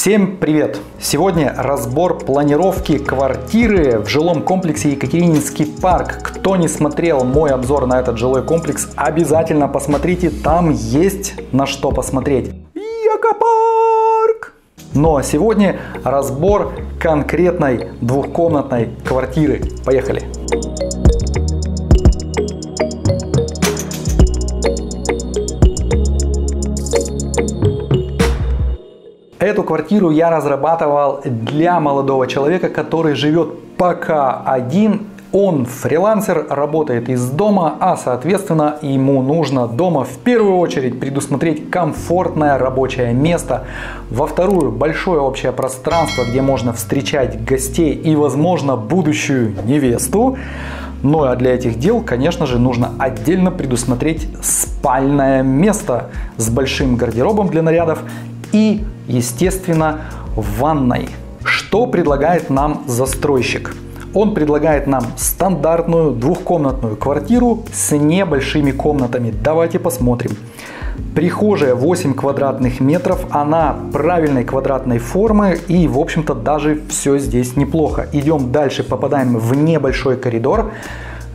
Всем привет! Сегодня разбор планировки квартиры в жилом комплексе Екатерининский парк. Кто не смотрел мой обзор на этот жилой комплекс, обязательно посмотрите, там есть на что посмотреть. Якопарк! Но сегодня разбор конкретной двухкомнатной квартиры. Поехали! Эту квартиру я разрабатывал для молодого человека, который живет пока один. Он фрилансер, работает из дома, а соответственно ему нужно дома в первую очередь предусмотреть комфортное рабочее место. Во вторую большое общее пространство, где можно встречать гостей и возможно будущую невесту. Ну а для этих дел, конечно же, нужно отдельно предусмотреть спальное место с большим гардеробом для нарядов и, естественно, ванной. Что предлагает нам застройщик? Он предлагает нам стандартную двухкомнатную квартиру с небольшими комнатами. Давайте посмотрим. Прихожая 8 квадратных метров, она правильной квадратной формы и в общем-то даже все здесь неплохо. Идем дальше, попадаем в небольшой коридор.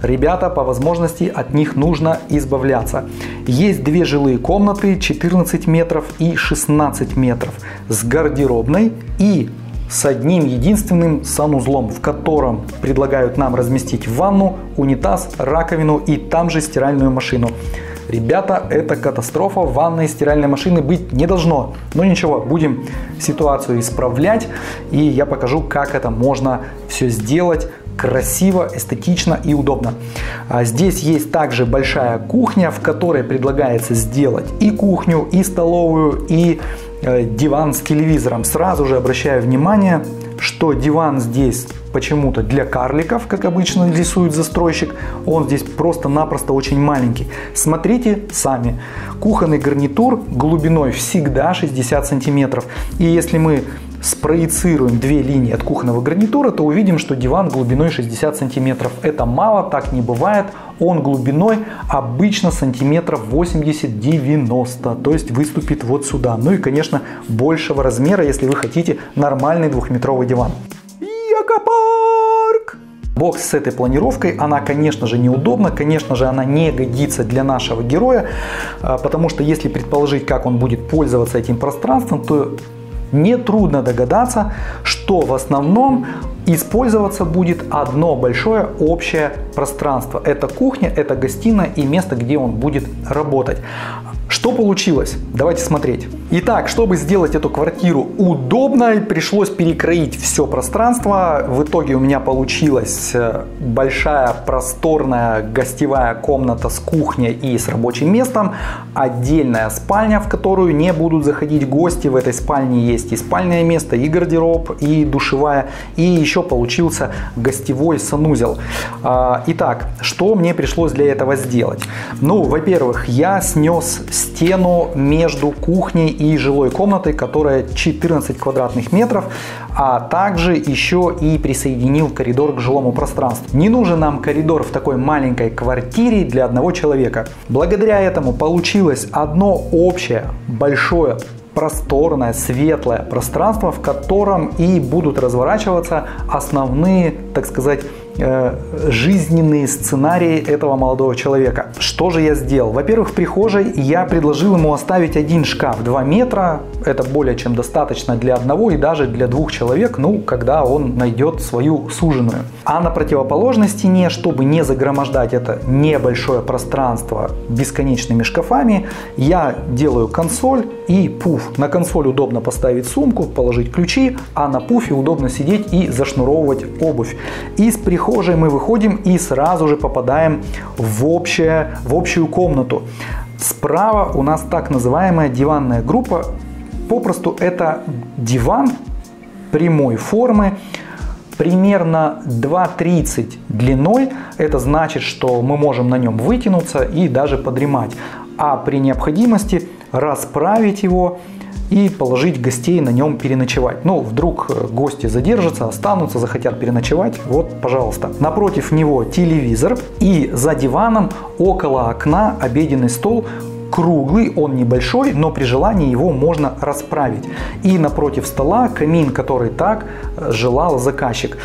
Ребята, по возможности от них нужно избавляться. Есть две жилые комнаты 14 метров и 16 метров с гардеробной и с одним единственным санузлом, в котором предлагают нам разместить ванну, унитаз, раковину и там же стиральную машину. Ребята, это катастрофа, ванной и стиральной машины быть не должно. Но ничего, будем ситуацию исправлять и я покажу, как это можно все сделать красиво, эстетично и удобно. А здесь есть также большая кухня, в которой предлагается сделать и кухню, и столовую, и э, диван с телевизором. Сразу же обращаю внимание, что диван здесь почему-то для карликов, как обычно рисует застройщик, он здесь просто-напросто очень маленький. Смотрите сами. Кухонный гарнитур глубиной всегда 60 сантиметров. И если мы спроецируем две линии от кухонного гарнитура, то увидим, что диван глубиной 60 сантиметров. Это мало, так не бывает. Он глубиной обычно сантиметров 80-90, то есть выступит вот сюда. Ну и, конечно, большего размера, если вы хотите нормальный двухметровый диван. Якопарк! Бокс с этой планировкой, она, конечно же, неудобна, конечно же, она не годится для нашего героя, а, потому что если предположить, как он будет пользоваться этим пространством, то нетрудно догадаться, что в основном использоваться будет одно большое общее пространство. Это кухня, это гостиная и место, где он будет работать. Что получилось? Давайте смотреть. Итак, чтобы сделать эту квартиру удобной, пришлось перекроить все пространство. В итоге у меня получилась э, большая просторная гостевая комната с кухней и с рабочим местом. Отдельная спальня, в которую не будут заходить гости. В этой спальне есть и спальное место, и гардероб, и душевая. И еще получился гостевой санузел. А, итак, что мне пришлось для этого сделать? Ну, во-первых, я снес стену между кухней и жилой комнатой, которая 14 квадратных метров, а также еще и присоединил коридор к жилому пространству. Не нужен нам коридор в такой маленькой квартире для одного человека. Благодаря этому получилось одно общее большое просторное, светлое пространство, в котором и будут разворачиваться основные, так сказать, жизненные сценарии этого молодого человека. Что же я сделал? Во-первых, в прихожей я предложил ему оставить один шкаф 2 метра. Это более чем достаточно для одного и даже для двух человек, ну, когда он найдет свою суженую. А на противоположной стене, чтобы не загромождать это небольшое пространство бесконечными шкафами, я делаю консоль и пуф. На консоль удобно поставить сумку, положить ключи, а на пуфе удобно сидеть и зашнуровывать обувь. Из прихожей прихожей мы выходим и сразу же попадаем в, общее, в общую комнату. Справа у нас так называемая диванная группа. Попросту это диван прямой формы, примерно 2,30 длиной. Это значит, что мы можем на нем вытянуться и даже подремать. А при необходимости расправить его и положить гостей на нем переночевать. Ну, вдруг э, гости задержатся, останутся, захотят переночевать, вот, пожалуйста. Напротив него телевизор и за диваном около окна обеденный стол, круглый, он небольшой, но при желании его можно расправить. И напротив стола камин, который так э, желал заказчик.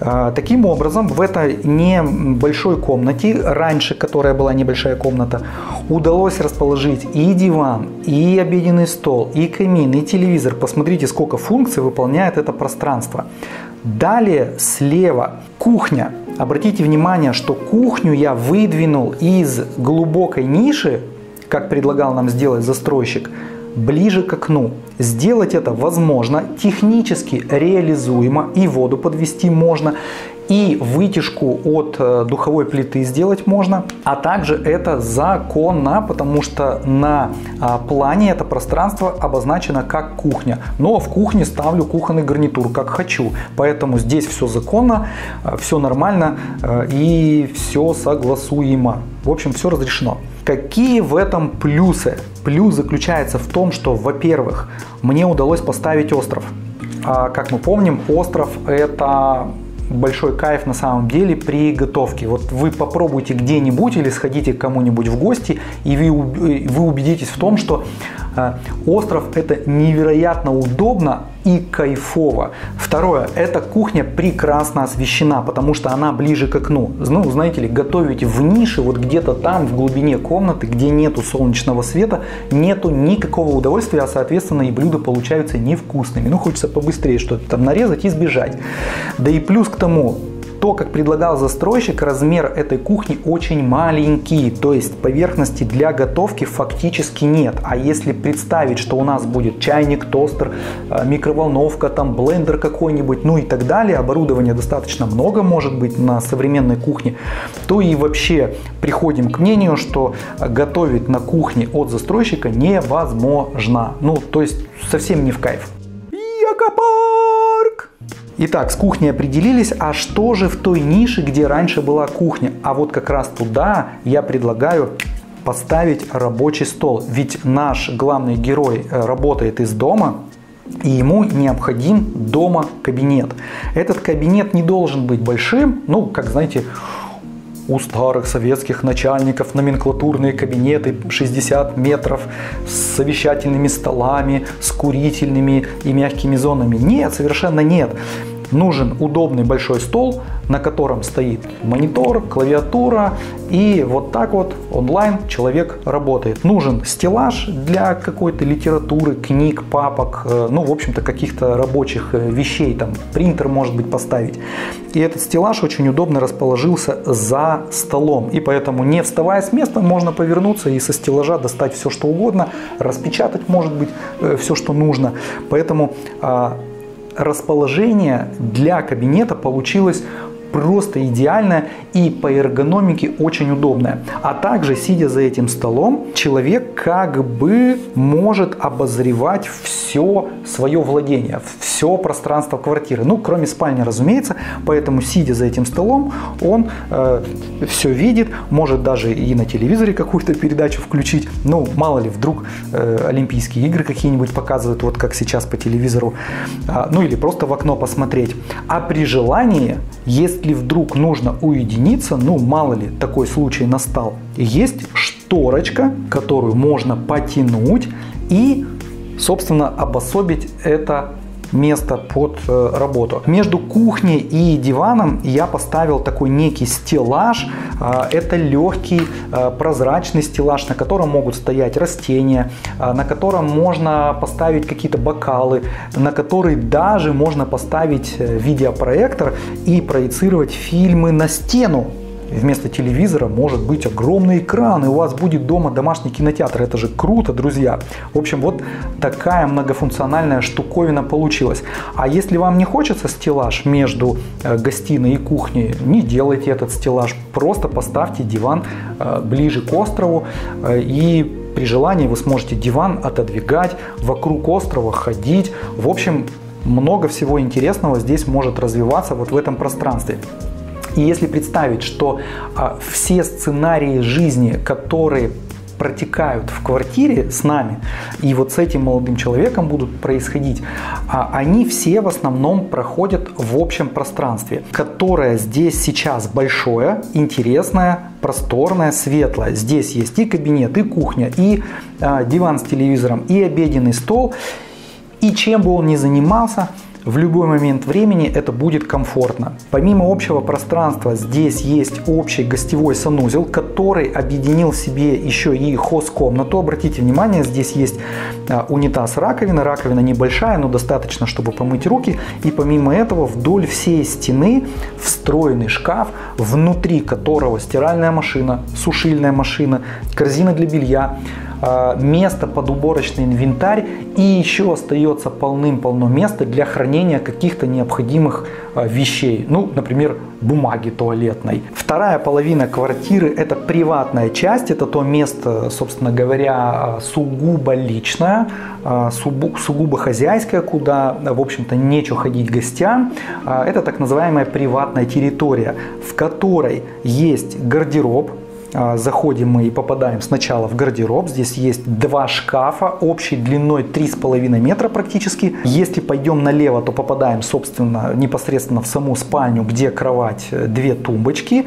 Э, таким образом, в этой небольшой комнате, раньше которая была небольшая комната, удалось расположить и диван, и обеденный стол, и камин, и телевизор. Посмотрите, сколько функций выполняет это пространство. Далее слева кухня. Обратите внимание, что кухню я выдвинул из глубокой ниши, как предлагал нам сделать застройщик, ближе к окну. Сделать это возможно, технически реализуемо, и воду подвести можно, и вытяжку от э, духовой плиты сделать можно, а также это законно, потому что на а, плане это пространство обозначено как кухня. Но в кухне ставлю кухонный гарнитур как хочу, поэтому здесь все законно, э, все нормально э, и все согласуемо. В общем, все разрешено. Какие в этом плюсы? Плюс заключается в том, что, во-первых, мне удалось поставить остров. А, как мы помним, остров это большой кайф на самом деле при готовке. Вот вы попробуйте где-нибудь или сходите к кому-нибудь в гости, и вы, вы убедитесь в том, что э, остров это невероятно удобно и кайфово. Второе, эта кухня прекрасно освещена, потому что она ближе к окну. Ну, знаете ли, готовить в нише, вот где-то там, в глубине комнаты, где нету солнечного света, нету никакого удовольствия, а соответственно и блюда получаются невкусными. Ну, хочется побыстрее что-то там нарезать и сбежать. Да и плюс к тому, то, как предлагал застройщик, размер этой кухни очень маленький, то есть поверхности для готовки фактически нет. А если представить, что у нас будет чайник, тостер, э, микроволновка, там блендер какой-нибудь, ну и так далее, оборудования достаточно много может быть на современной кухне, то и вообще приходим к мнению, что готовить на кухне от застройщика невозможно. Ну, то есть совсем не в кайф. Якопарк! Итак, с кухней определились, а что же в той нише, где раньше была кухня? А вот как раз туда я предлагаю поставить рабочий стол. Ведь наш главный герой э, работает из дома, и ему необходим дома кабинет. Этот кабинет не должен быть большим, ну, как знаете, у старых советских начальников номенклатурные кабинеты 60 метров с совещательными столами, с курительными и мягкими зонами. Нет, совершенно нет нужен удобный большой стол, на котором стоит монитор, клавиатура и вот так вот онлайн человек работает. Нужен стеллаж для какой-то литературы, книг, папок, э, ну в общем-то каких-то рабочих э, вещей, там принтер может быть поставить. И этот стеллаж очень удобно расположился за столом. И поэтому не вставая с места можно повернуться и со стеллажа достать все что угодно, распечатать может быть э, все что нужно. Поэтому а, расположение для кабинета получилось просто идеальная и по эргономике очень удобная. А также, сидя за этим столом, человек как бы может обозревать все свое владение, все пространство квартиры. Ну, кроме спальни, разумеется. Поэтому, сидя за этим столом, он э, все видит, может даже и на телевизоре какую-то передачу включить. Ну, мало ли, вдруг э, Олимпийские игры какие-нибудь показывают, вот как сейчас по телевизору. А, ну, или просто в окно посмотреть. А при желании, если вдруг нужно уединиться, ну мало ли такой случай настал, есть шторочка, которую можно потянуть и, собственно, обособить это место под э, работу. Между кухней и диваном я поставил такой некий стеллаж. Э, это легкий э, прозрачный стеллаж, на котором могут стоять растения, на котором можно поставить какие-то бокалы, на который даже можно поставить видеопроектор и проецировать фильмы на стену вместо телевизора может быть огромный экран, и у вас будет дома домашний кинотеатр. Это же круто, друзья. В общем, вот такая многофункциональная штуковина получилась. А если вам не хочется стеллаж между э, гостиной и кухней, не делайте этот стеллаж. Просто поставьте диван э, ближе к острову э, и при желании вы сможете диван отодвигать, вокруг острова ходить. В общем, много всего интересного здесь может развиваться вот в этом пространстве. И если представить, что а, все сценарии жизни, которые протекают в квартире с нами, и вот с этим молодым человеком будут происходить, а они все в основном проходят в общем пространстве, которое здесь сейчас большое, интересное, просторное, светлое. Здесь есть и кабинет, и кухня, и а, диван с телевизором, и обеденный стол. И чем бы он ни занимался, в любой момент времени это будет комфортно. Помимо общего пространства, здесь есть общий гостевой санузел, который объединил в себе еще и хоз-комнату. Обратите внимание, здесь есть а, унитаз раковина. Раковина небольшая, но достаточно, чтобы помыть руки. И помимо этого вдоль всей стены встроенный шкаф, внутри которого стиральная машина, сушильная машина, корзина для белья, место под уборочный инвентарь и еще остается полным-полно места для хранения каких-то необходимых а, вещей, ну, например, бумаги туалетной. Вторая половина квартиры – это приватная часть, это то место, собственно говоря, а, сугубо личное, сугубо хозяйское, куда, в общем-то, нечего ходить гостям. Это так называемая приватная территория, в которой есть гардероб, а, заходим мы и попадаем сначала в гардероб. Здесь есть два шкафа общей длиной 3,5 метра практически. Если пойдем налево, то попадаем, собственно, непосредственно в саму спальню, где кровать, э, две тумбочки.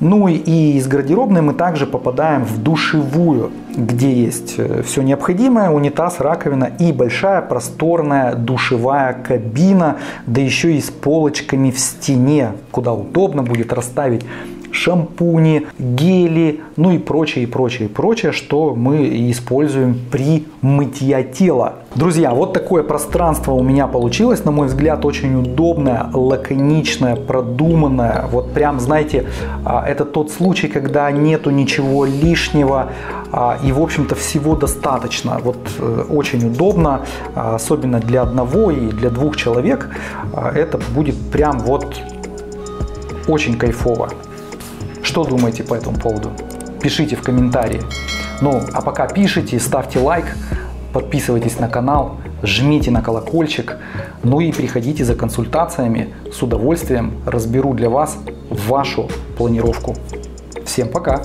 Ну и из гардеробной мы также попадаем в душевую, где есть э, все необходимое, унитаз, раковина и большая просторная душевая кабина, да еще и с полочками в стене, куда удобно будет расставить шампуни, гели, ну и прочее, и прочее, и прочее, что мы используем при мытье тела. Друзья, вот такое пространство у меня получилось, на мой взгляд, очень удобное, лаконичное, продуманное. Вот прям, знаете, а, это тот случай, когда нету ничего лишнего а, и, в общем-то, всего достаточно. Вот э, очень удобно, а, особенно для одного и для двух человек. Это будет прям вот очень кайфово. Что думаете по этому поводу? Пишите в комментарии. Ну, а пока пишите, ставьте лайк, подписывайтесь на канал, жмите на колокольчик, ну и приходите за консультациями. С удовольствием разберу для вас вашу планировку. Всем пока!